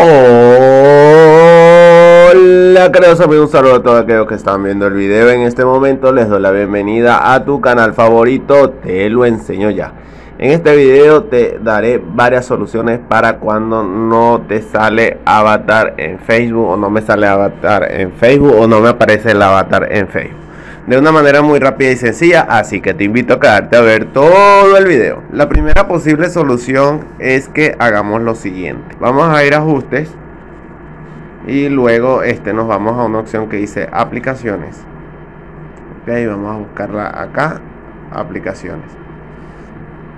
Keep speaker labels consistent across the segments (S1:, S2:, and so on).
S1: Hola queridos amigos, un saludo a todos aquellos que están viendo el video en este momento. Les doy la bienvenida a tu canal favorito, te lo enseño ya. En este video te daré varias soluciones para cuando no te sale avatar en Facebook O no me sale avatar en Facebook o no me aparece el avatar en Facebook de una manera muy rápida y sencilla, así que te invito a quedarte a ver todo el video. La primera posible solución es que hagamos lo siguiente. Vamos a ir a ajustes y luego este nos vamos a una opción que dice aplicaciones. Ok, vamos a buscarla acá, aplicaciones.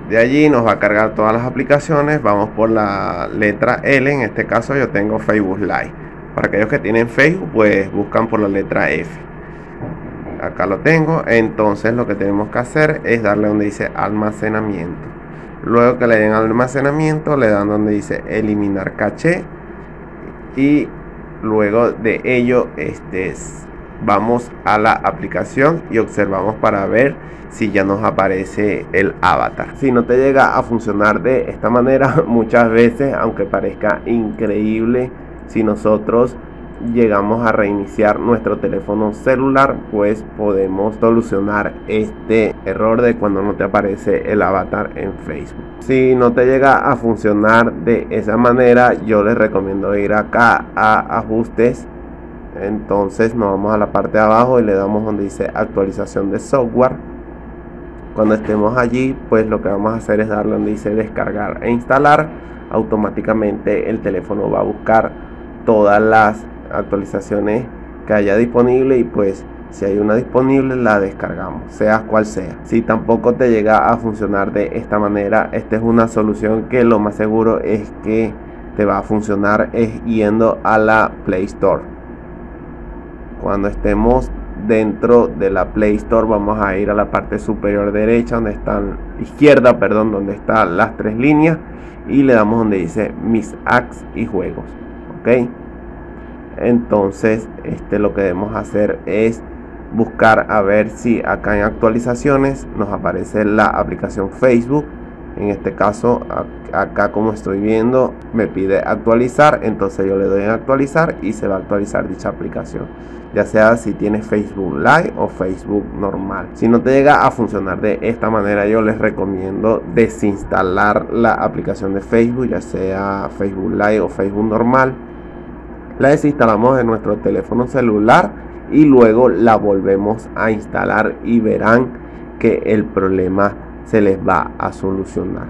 S1: De allí nos va a cargar todas las aplicaciones. Vamos por la letra L. En este caso yo tengo Facebook Live. Para aquellos que tienen Facebook, pues buscan por la letra F acá lo tengo. Entonces lo que tenemos que hacer es darle donde dice almacenamiento. Luego que le den almacenamiento le dan donde dice eliminar caché. Y luego de ello este vamos a la aplicación y observamos para ver si ya nos aparece el avatar. Si no te llega a funcionar de esta manera muchas veces aunque parezca increíble si nosotros llegamos a reiniciar nuestro teléfono celular pues podemos solucionar este error de cuando no te aparece el avatar en Facebook. Si no te llega a funcionar de esa manera yo les recomiendo ir acá a ajustes. Entonces nos vamos a la parte de abajo y le damos donde dice actualización de software. Cuando estemos allí pues lo que vamos a hacer es darle donde dice descargar e instalar. Automáticamente el teléfono va a buscar todas las actualizaciones que haya disponible y pues si hay una disponible la descargamos, sea cual sea. Si tampoco te llega a funcionar de esta manera, esta es una solución que lo más seguro es que te va a funcionar es yendo a la Play Store. Cuando estemos dentro de la Play Store vamos a ir a la parte superior derecha donde están izquierda, perdón, donde están las tres líneas y le damos donde dice mis apps y juegos. ¿Ok? Entonces este lo que debemos hacer es buscar a ver si acá en actualizaciones nos aparece la aplicación Facebook. En este caso acá como estoy viendo me pide actualizar entonces yo le doy en actualizar y se va a actualizar dicha aplicación. Ya sea si tienes Facebook Live o Facebook normal. Si no te llega a funcionar de esta manera yo les recomiendo desinstalar la aplicación de Facebook ya sea Facebook Live o Facebook normal la desinstalamos en nuestro teléfono celular y luego la volvemos a instalar y verán que el problema se les va a solucionar.